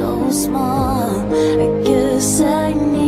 so small. I guess I need.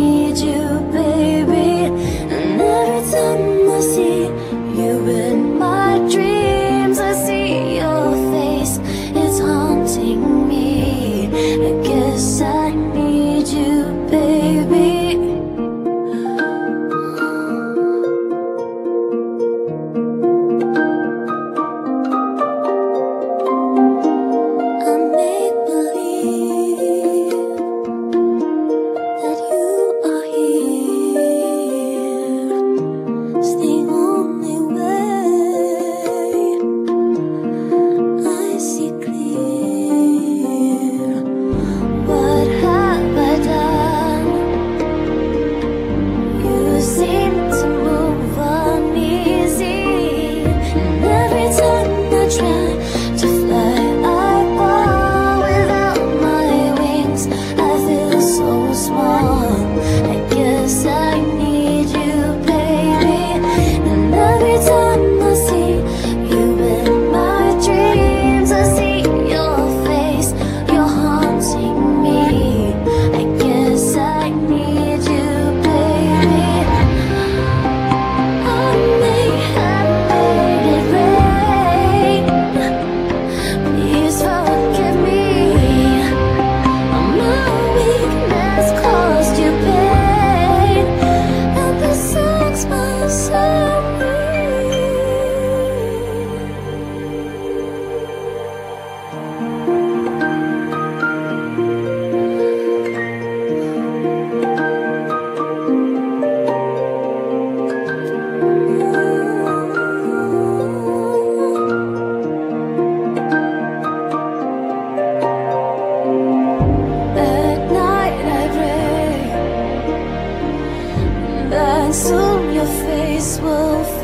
this will